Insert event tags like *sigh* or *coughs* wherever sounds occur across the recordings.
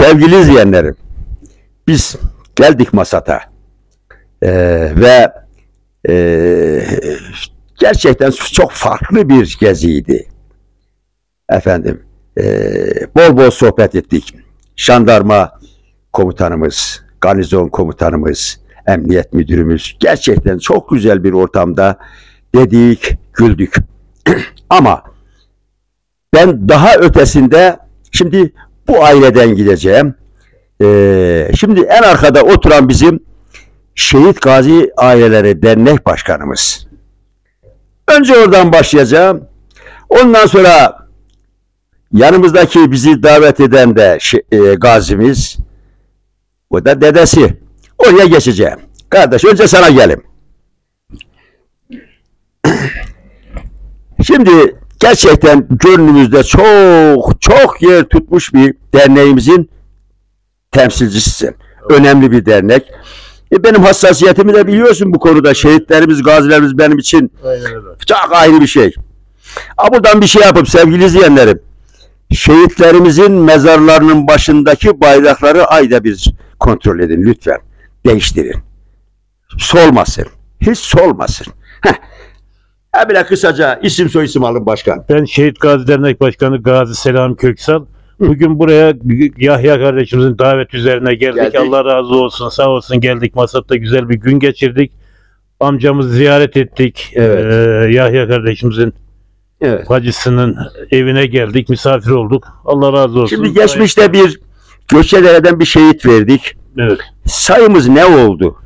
Sevgili izleyenlerim, biz geldik Masat'a Ee, ve ee, gerçekten çok farklı bir geziydi. Efendim, ee, bol bol sohbet ettik. Jandarma komutanımız, garnizon komutanımız, emniyet müdürümüz gerçekten çok güzel bir ortamda dedik, güldük. *clears throat* Ama ben daha ötesinde şimdi bu aileden gideceğim. Ee, şimdi en arkada oturan bizim Şehit Gazi Aileleri Dernek Başkanımız. Önce oradan başlayacağım. Ondan sonra yanımızdaki bizi davet eden de e, gazimiz. O da dedesi. Oraya geçeceğim. Kardeş önce sana gelim. *clears throat* Şimdi gerçekten gönlümüzde çok çok yer tutmuş bir derneğimizin temsilcisisin. Önemli bir dernek. E benim hassasiyetimi de biliyorsun bu konuda. Şehitlerimiz, gazilerimiz benim için çok ayrı bir şey. Ha buradan bir şey yapıp sevgili izleyenlerim. Şehitlerimizin mezarlarının başındaki bayrakları ayda bir kontrol edin lütfen. Değiştirin. Solmasın. Hiç solmasın. Heh. Ha bile kısaca isim soy isim alın başkan. Ben Şehit Gazi Dernek Başkanı Gazi Selam Köksal. Bugün buraya Yahya kardeşimizin davet üzerine geldik. Geldik. Allah razı olsun, sağ olsun geldik. Masat'ta güzel bir gün geçirdik. Amcamızı ziyaret ettik. Evet. Ee, Yahya kardeşimizin Evet. bacısının evine geldik, misafir olduk. Allah razı olsun. Şimdi geçmişte bir Göçedere'den bir şehit verdik. Evet. Sayımız ne oldu?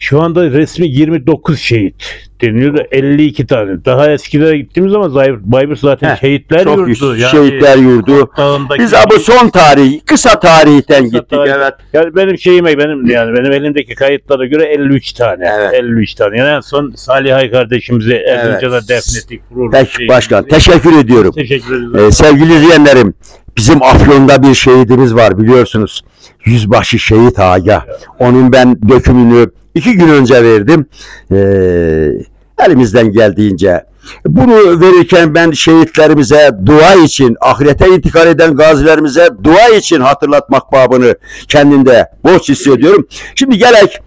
Şu anda resmi 29 şehit deniliyor da 52 tane. Daha eskilere gittiğimiz zaman Bayburt zaten Heh, şehitler Çok yurdu. Yani şehitler yurdu. Biz bu son tarihi, kısa tarihten Kısa gittik tarih. evet. Yani benim şeyime benim yani benim elimdeki kayıtlara göre 53 tane. Evet. 53 tane. Yani en son Salih kardeşimizi Erzincan'da defnettik. gururla Peki başkan teşekkür ediyorum. Teşekkür ederim. Ee, sevgili izleyenlerim, bizim Afyon'da bir şehidimiz var biliyorsunuz. Yüzbaşı Şehit Aga. Onun ben dökümünü iki gün önce verdim. Ee, elimizden geldiğince. Bunu verirken ben şehitlerimize dua için, ahirete intikal eden gazilerimize dua için hatırlatmak babını kendinde borç hissediyorum. Şimdi gerek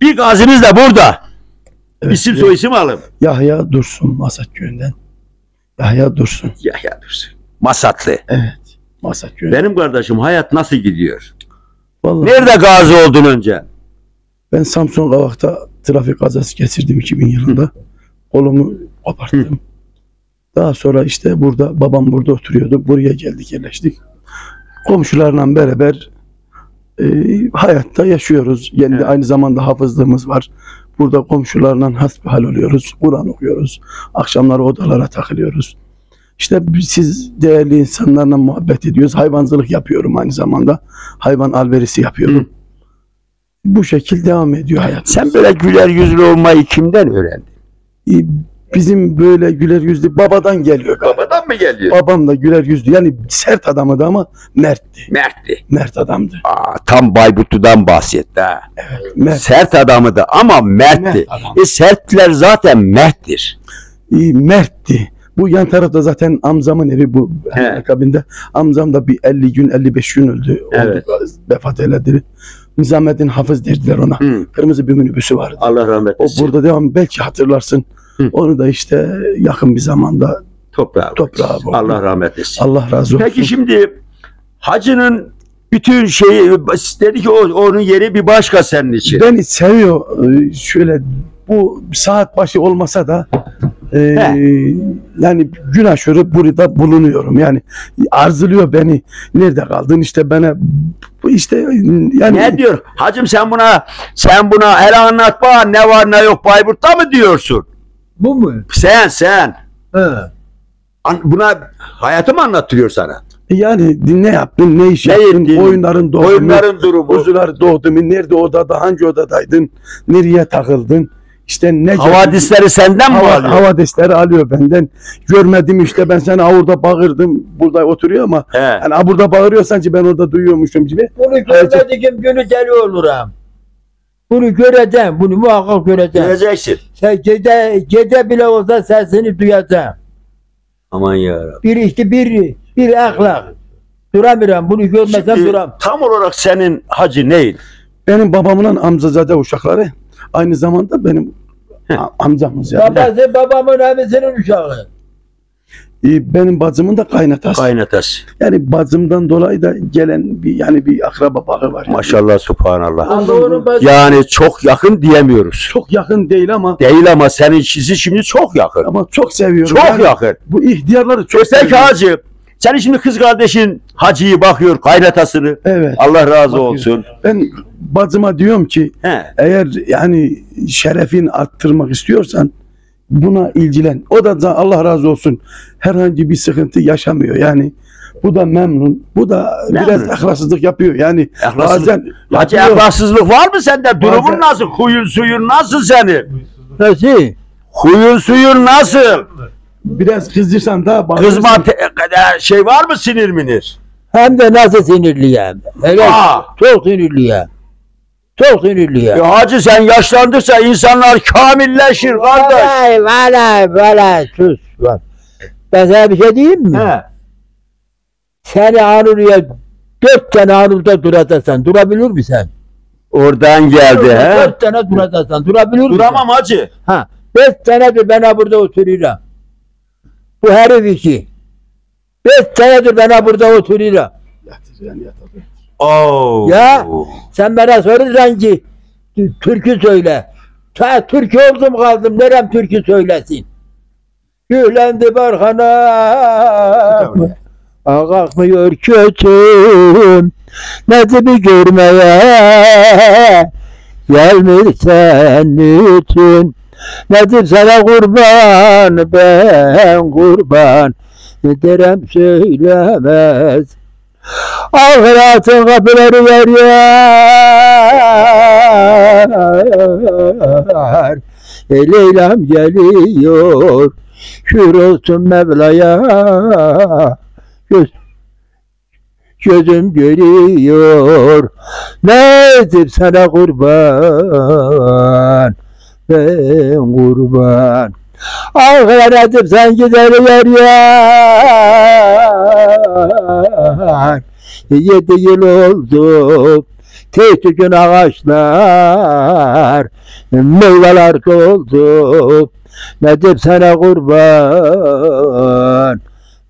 bir gazimiz de burada. Evet, İsim soy isim alın. Yahya Dursun Masat köyünden. Yahya Dursun. Yahya Dursun. Masatlı. Evet. Masat köyünden. Benim kardeşim hayat nasıl gidiyor? Vallahi Nerede gazi oldun önce? ben Samsun Kavak'ta trafik kazası geçirdim 2000 yılında. Kolumu koparttım. Daha sonra işte burada babam burada oturuyordu. Buraya geldik yerleştik. Komşularla beraber e, hayatta yaşıyoruz. Yani Evet. aynı zamanda hafızlığımız var. Burada komşularla hasbihal oluyoruz. Kur'an okuyoruz. Akşamları odalara takılıyoruz. İşte siz değerli insanlarla muhabbet ediyoruz. Hayvancılık yapıyorum aynı zamanda. Hayvan alverisi yapıyorum. Bu şekil devam ediyor hayat. Sen böyle güler yüzlü olmayı kimden öğrendin? E, Bizim böyle güler yüzlü babadan geliyor. galiba. Babadan mı geliyor? Babam da güler yüzlü. Yani sert adamdı ama mertti. Mert'ti. Mert adamdı. Aa, tam Bayburtlu'dan bahsetti ha. Mert, Sert adamıydı ama mertti. mert adam. E sertler zaten merttir. E, mertti. Bu yan tarafta zaten amcamın evi bu He. akabinde. Amcam da bir 50 gün 55 gün öldü. Evet. Oldu, vefat eyledi. Nizamettin Hafız dediler ona. Hı. Kırmızı bir minibüsü vardı. Allah rahmet O etsin. burada devam belki hatırlarsın. Hı. Onu da işte yakın bir zamanda Toprağı. toprağa vurdu. Allah rahmet etsin. Allah razı olsun. Peki şimdi hacının bütün şeyi dedi ki o, onun yeri bir başka senin için. Beni seviyor. Ee, Şöyle bu saat başı olmasa da e, yani gün aşırı burada bulunuyorum. Yani arzuluyor beni. Nerede kaldın? İşte bana bu işte yani Ne diyor? Hacım sen buna sen buna hele anlat bana ne var ne yok Bayburt'ta mı diyorsun? Bu mu? Sen sen. He. Buna hayatı mı anlattırıyor sana? yani ne yaptın? Ne iş Ne yaptın? ettin? Oyunların doğdu mu? Oyunların durumu. Kuzular doğdu mu? Nerede odada? Hangi odadaydın? Nereye takıldın? İşte ne Havadisleri senden mi Hava, alıyor? havadisleri alıyor benden. Görmedim işte ben seni avurda bağırdım. Burada oturuyor ama He. yani burada bağırıyor sanki ben orada duyuyormuşum gibi. Bunu görmediğim günü deli olurum. Bunu göreceğim. Bunu muhakkak göreceğim. Göreceksin. Sen gece, gece bile olsa sesini duyacağım. Aman yarabbim. Bir işte bir bir ahlak. Duramıyorum. Bunu görmesem Şimdi duram. tam olarak senin hacı neyin? Benim babamın amcazade uşakları aynı zamanda benim amcamız yani. Babası babamın abisinin uşağı. Ee, Benim bacımın da kaynatası. Kaynatası. Yani bacımdan dolayı da gelen bir yani bir akraba bağı var. Yani. Maşallah subhanallah. Yani çok yakın diyemiyoruz. Çok yakın değil ama Değil ama senin sizi şimdi çok yakın. ama çok seviyorum. Çok Yani yakın. Bu ihtiyarları çok Peki seviyorum. hacı. Senin şimdi kız kardeşin hacıyı bakıyor kaynatasını. Evet. Allah razı Bakıyor. olsun. Ben bacıma diyorum ki He. eğer yani şerefin arttırmak istiyorsan buna ilgilen. O da da Allah razı olsun herhangi bir sıkıntı yaşamıyor. Yani bu da memnun. Bu da Memnun. biraz ahlaksızlık yapıyor. Yani Ahlaksızlık- bazen Hacı yapıyor. ahlaksızlık var mı sende? Durumun Bazen- nasıl? Huyun suyun nasıl senin? Nasıl? Huyun suyun nasıl? Biraz kızdırsan da bazen- Kızma te- kadar şey var mı sinir minir? Hem de nasıl sinirliyim. Hele Aa. çok sinirliyim. Çok sinirliyim. Ya hacı sen yaşlandıkça insanlar kamilleşir kardeş. Vallahi vallahi vallahi sus. Bak. Ben sana bir şey diyeyim mi? He. Seni Anadolu'ya dört tane Anadolu'da duratasan durabilir misin? Oradan geldi he. Dört tane duratasan durabilir misin? Duramam hacı. Ha. Beş senedir ben ha burada oturuyorum. Bu herif işi. Beş senedir ben ha burada oturuyorum. Yatır yani yatır. Oo. Ya. Sen bana sorursan ki tü- türkü söyle. Ta türkü oldum kaldım. Nerem türkü söylesin? Gülendi barhana. Kalkmıyor kötüm. Nezibi görmeye. Gelmişsen niçin? Nedir sana kurban ben kurban ederim söylemez. Ahiretin kapıları yer. E, Leyla'm geliyor. Şükür olsun Mevla'ya. Göz, gözüm görüyor. Nedir sana kurban? Ben kurban. Ahiretim sen gider yer yer. Yedi yıl oldu. Tehtükün ağaçlar. Meyveler doldu. Nedir sana kurban?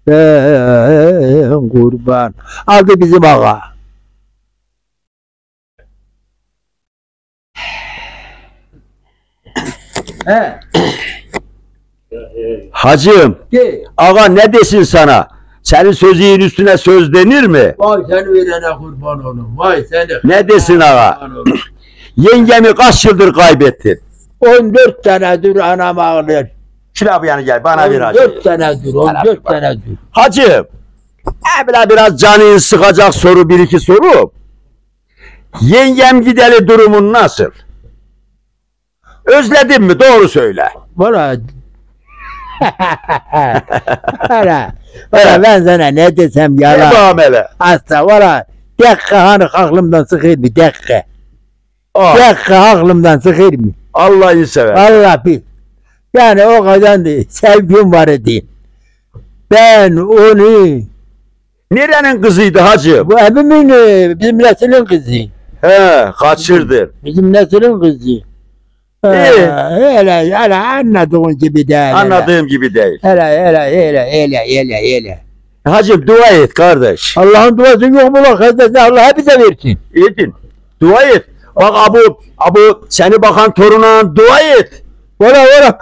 Ben kurban. Aldı bizim ağa. He. *coughs* Hacım, ağa ne desin sana? Senin sözüğün üstüne söz denir mi? vay seni verene kurban olun. Vay seni. Ne desin ağa? Kurban olun. *coughs* Yengemi kaç yıldır kaybettin? 14 senedir anam ağlıyor. Şuna bir yana gel, bana bir 14 hacı. senedir, 14 senedir. Hacım, evvela biraz canını sıkacak soru, bir iki soru. Yengem gideli durumun nasıl? Özledin mi? Doğru söyle. Valla. Valla. Valla ben sana ne desem Ne yalan. muamele? Hasta valla. Dakika hani aklımdan sıkır mı? Dakika. Ah, Dakika aklımdan sıkır mı? Allah'ını sever. Allah bil. Yani o kadar da sevgim var idi. Ben onu Nerenin kızıydı hacım? bu evimin e, bizim neslin kızı. He, kaçırdın. Bizim neslin kızı. İyi. Hele hele anladığın gibi değil. Anladığım gibi değil. Hele hele hele hele hele hele. Hacım dua et kardeş. Allah'ın duası yok mu bak hazreti Allah bize versin. Edin. Dua et. Bak abu, abu seni bakan toruna dua et. Valla valla.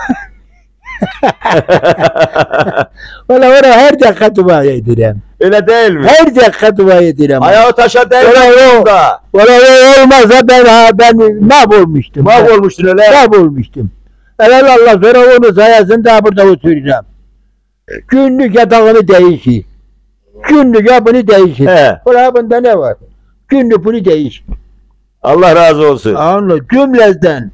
*laughs* Valla valla her dakika dua ederim. Öyle değil mi? Her dakika dua ederim. Ayağı taşa yok. da. Valla o olmazsa ben ha ben mahvolmuştum. Mahvolmuştun öyle. Mahvolmuştum. Helal Allah onun sayesinde burada oturacağım. Günlük yatağını değişir. Günlük yapını değişir. He. Bunda ne var? Günlük bunu değişir. Allah razı olsun. Anla cümleden.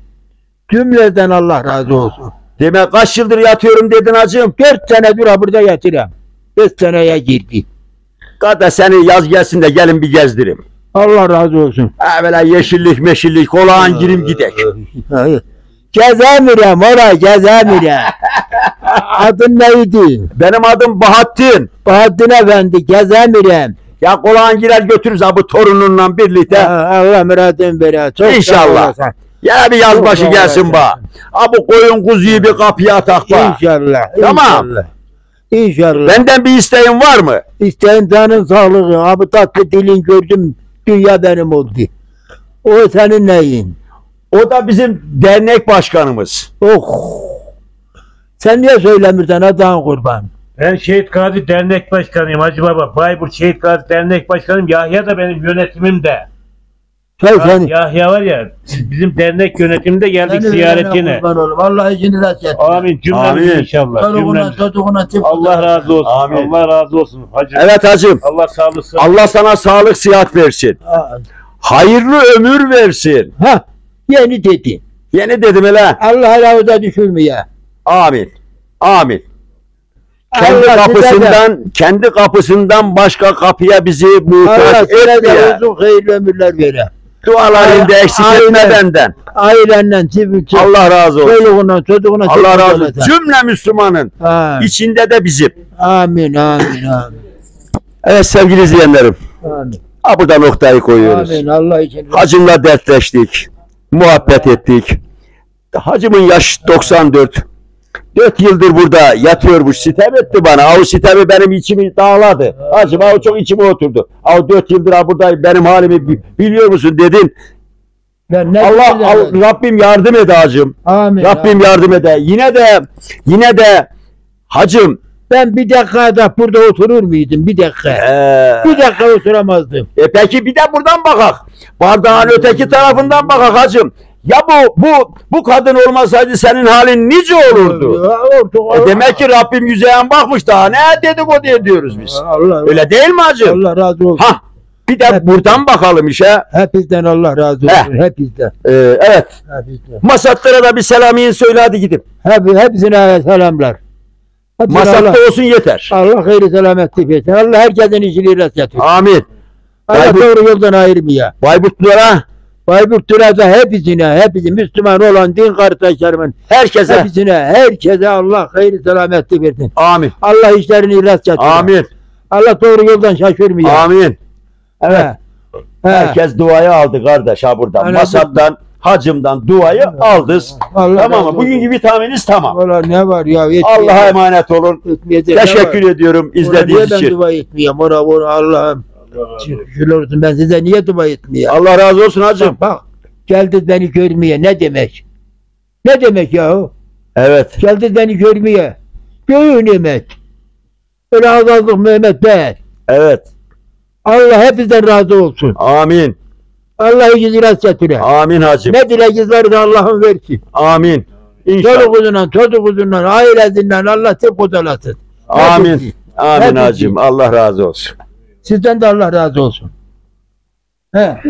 Cümleden Allah razı olsun. Demek kaç yıldır yatıyorum dedin hacım. Dört senedir burada yatıram. Beş seneye girdi. Kardeş seni yaz gelsin de gelin bir gezdirim. Allah razı olsun. Evvela yeşillik meşillik kolağın girim gidek. *laughs* Gezemirem oraya gezemirem. *laughs* Adın neydi? Benim adım Bahattin. Bahattin Efendi gezemirem. Ya kulağın girer götürürüz ha bu torununla birlikte. Ha, Allah müradını vere. Çok sağ İnşallah. olasın. Ya bir yazbaşı Çok gelsin ba. Ha bu koyun kuzuyu bir kapıya tak ba. İnşallah. Tamam. İnşallah. İnşallah. Benden bir isteğin var mı? İsteyen canın sağlığı. Abi tatlı dilin gördüm. Dünya benim oldu. O senin neyin? O da bizim dernek başkanımız. Oh. Sen niye söylemiyorsun adam kurban? Ben Şehit Gazi Dernek Başkanıyım Hacı Baba. Bayburt Şehit Gazi Dernek Başkanıyım. Yahya da benim yönetimimde. Sen Ya- sen. Yahya var ya bizim dernek yönetiminde geldik Senin ziyaretine. Allah işini rast etsin. Amin cümlemiz Amin. inşallah. Çoluğuna, Cümlemiz. çocuğuna Allah razı olsun. Amin. Allah razı olsun hacı. Evet hacım. Allah sağlık. Allah sana sağlık sıhhat versin. Hayırlı ömür versin. Ha, yeni dedi. Yeni dedim hele. Allah havuza düşürmüyor. Amin. Amin. Kendi Allah size de- kapısından, kendi kapısından başka kapıya bizi Allah muhtaç size de uzun hayırlı ömürler vere. Dualarını da eksik Aynen. etme benden. Ailenden, çiftçi, Allah razı olsun. çoluğuna, çocuğuna Allah razı olsun. Cümle Müslümanın Ha, içinde de bizim. Amin, amin, amin. Evet sevgili izleyenlerim. Amin. Ha burada noktayı koyuyoruz. Amin. Allah için. Hacımla dertleştik. Muhabbet ettik. Hacımın yaş 94. 4 yıldır burada yatıyormuş. Sitem etti bana. O sitemi benim içimi dağladı. Hacım o çok içime oturdu. O 4 yıldır buradayım. Benim halimi bi- biliyor musun dedin. Ben ne Allah, güzel- Al- Rabbim yardım ede hacım. Amin. Rabbim yardım ede. Yine de yine de hacım Ben bir dakikada burada oturur muydum? Bir dakika. eee, Bir dakika oturamazdım. E peki bir de buradan bakak. Bardağın öteki tarafından bakak hacım. Ya bu bu bu kadın olmasaydı senin halin nice olurdu? Ya, orta- E demek ki Rabbim yüzeyen bakmış daha ne dedikodu ediyoruz biz. Allah, Öyle değil mi hacım? Allah razı olsun. Ha bir de buradan bakalım işe. Hepinizden Allah razı olsun. Hepinizden. Ee, evet. Hepinizden. Masatlara da bir selamiyin söyle hadi gidip. Hep, hepsine selamlar. Hepsine Masatta Allah, olsun yeter. Allah hayırlı selametlik versin. Allah herkesin işini rast getirsin. Amin. Allah Bayburt- doğru yoldan ayırmıyor. Bayburtlulara Bayburt Turaza hepsine, hepsi Müslüman olan din kardeşlerimin herkese hepsine, herkese Allah hayırlı selametlik versin. amin. Allah işlerini rast getirsin. Amin. Allah doğru yoldan şaşırmıyor. Amin. Evet. He. He. Herkes duayı aldı kardeş ha buradan. Anladım. Masattan, hacımdan duayı aldız. Allah Tamam mı? Bugünkü vitaminiz tamam. Valla ne var ya? Allah'a emanet olun. Etmeyecek ne Teşekkür ediyorum izlediğiniz niye ben için. dua etmiyorum? Ona, ona Allah'ım. Olsun ben size niye dua etmiyorum? Allah razı olsun hacım. Bak, bak geldi beni görmeye ne demek? Ne demek ya? Evet. Geldi beni görmeye. Göğün emek. Öyle azazlık Mehmet Bey. Evet. Allah hepinizden razı olsun. Amin. Allah işinizi rast. Amin hacım. Ne dileğiniz varsa Allah'ım versin. Amin. İnşallah. Çoluğundan, çocuğundan, ailesinden Allah tek kudalasın. Amin. Amin hacım. Allah razı olsun. Sizden de Allah razı olsun. He.